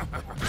Ha ha ha.